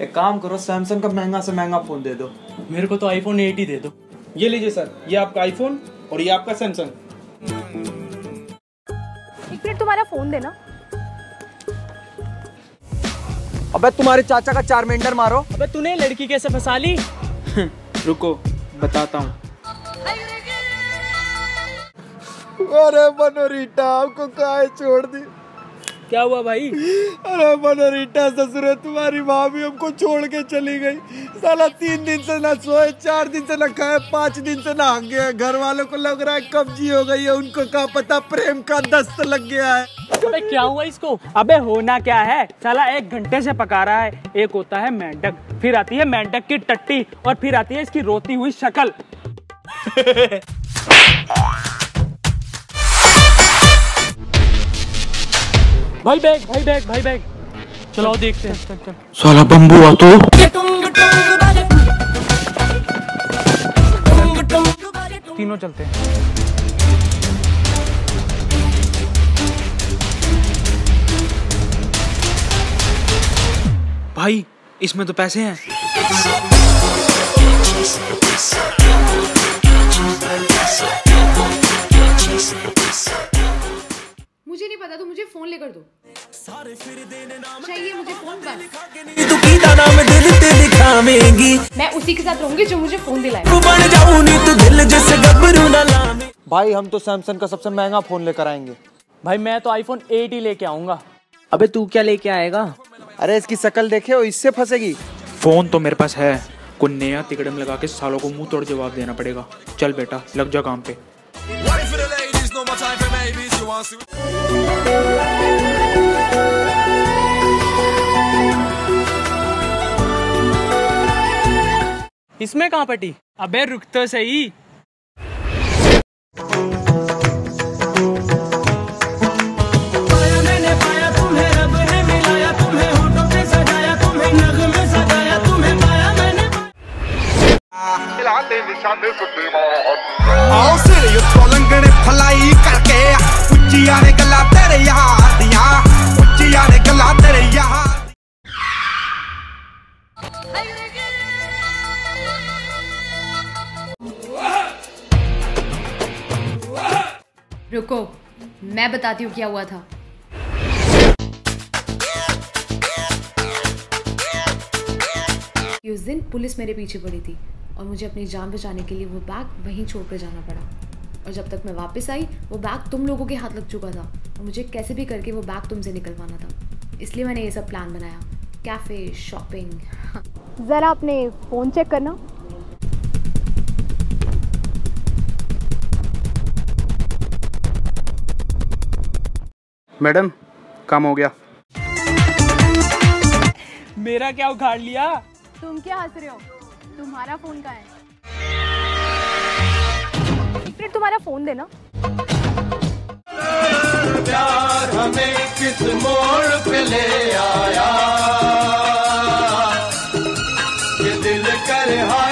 एक काम करो सैमसंग का महँगा से महँगा फ़ोन दे दो। मेरे को तो आईफोन एट ही दे दो। ये लीजिए सर ये आपका आईफोन और ये आपका सैमसंग एक मिनट तुम्हारा फ़ोन देना। अबे तुम्हारे चाचा का चार मेंढर मारो। अबे तूने लड़की कैसे फंसा ली? रुको बताता हूँ। अरे मनोरीटा आपको काहे छोड़ दी? क्या हुआ भाई? अरे मनोरीटा ससुर तुम्हारी माँ भी हमको छोड़ के चली गई। साला तीन दिन से ना सोए चार दिन से ना खाए पाँच दिन से ना हंगे घर वालों को लग रहा है कब्जी हो गई है उनको क्या पता प्रेम का दस्त लग गया है। अबे क्या हुआ इसको? अबे होना क्या है? साला एक घंटे से पका रहा है। एक होता है मेंढक फिर आती है मेंढक की टट्टी और फिर आती है इसकी रोती हुई शक्ल। भाई बैग भाई बैग भाई बैग चलो देखते हैं चल चल साला बम्बू आ तो तीनों चलते हैं भाई इसमें तो पैसे हैं तो फ़ोन लेकर दो चाहिए मुझे फ़ोन बस तू कीदा नाम दिल ते दिखावेंगी मैं उसी के साथ रहूँगी जो मुझे फ़ोन दिलाए। बन जाऊँ नी तू दिल जैसे गबरू ना लावे। भाई हम तो सैमसंग का सबसे महँगा फ़ोन लेकर आएँगे। भाई मैं तो आईफोन एट ही लेके आऊँगा। अबे तू क्या लेके आएगा? अरे इसकी शक्ल देखे हो इससे फंसेगी। फ़ोन तो मेरे पास है। कोई नया तिकड़म लगा के सालों को मुँह तोड़ जवाब देना पड़ेगा। चल बेटा लग जा काम पे। इसमें कहाँ पटी? अबे रुक तो सही। मैंने पाया तुम्हें रब ने मिलाया रुको, मैं बताती हूँ क्या हुआ था। उस दिन पुलिस मेरे पीछे पड़ी थी और मुझे अपनी जान बचाने के लिए वो बैग वहीं छोड़ कर जाना पड़ा। और जब तक मैं वापस आई, वो बैग तुम लोगों के हाथ लग चुका था और मुझे कैसे भी करके वो बैग तुमसे निकलवाना था। इसलिए मैंने ये सब प्लान बनाया। Cafe, shopping. ज़रा अपने फ़ोन चेक करना। मैडम काम हो गया। मेरा क्या उखाड़ लिया? तुम क्या हंस रहे हो? तुम्हारा फ़ोन का है? फिर तुम्हारा फ़ोन देना। प्यार हमें किस मोड़ पे ले आया? ये दिल कर हाय